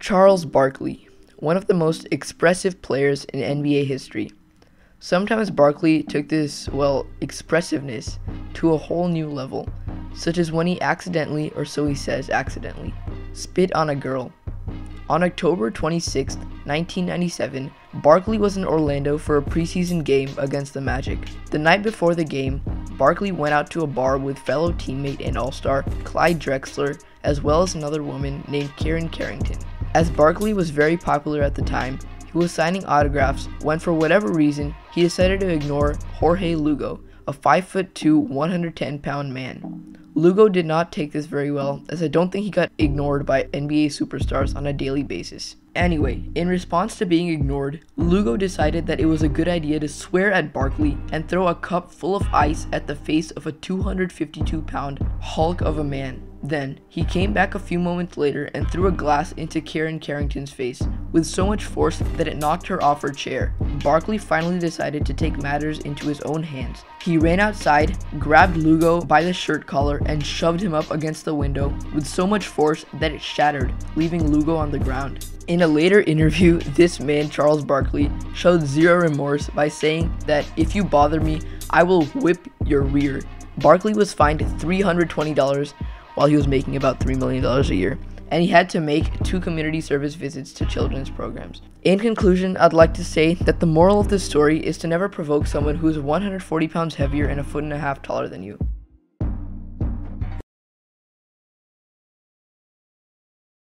Charles Barkley, one of the most expressive players in NBA history. Sometimes Barkley took this, well, expressiveness to a whole new level, such as when he accidentally, or so he says accidentally, spit on a girl. On October 26, 1997, Barkley was in Orlando for a preseason game against the Magic. The night before the game, Barkley went out to a bar with fellow teammate and all star Clyde Drexler, as well as another woman named Karen Carrington. As Barkley was very popular at the time, he was signing autographs when, for whatever reason, he decided to ignore Jorge Lugo, a 5'2, 110 pound man. Lugo did not take this very well, as I don't think he got ignored by NBA superstars on a daily basis. Anyway, in response to being ignored, Lugo decided that it was a good idea to swear at Barkley and throw a cup full of ice at the face of a 252 pound hulk of a man. Then, he came back a few moments later and threw a glass into Karen Carrington's face with so much force that it knocked her off her chair. Barkley finally decided to take matters into his own hands. He ran outside, grabbed Lugo by the shirt collar, and shoved him up against the window with so much force that it shattered, leaving Lugo on the ground. In a later interview, this man, Charles Barkley, showed zero remorse by saying that if you bother me, I will whip your rear. Barkley was fined $320 while he was making about $3 million a year, and he had to make two community service visits to children's programs. In conclusion, I'd like to say that the moral of this story is to never provoke someone who is 140 pounds heavier and a foot and a half taller than you.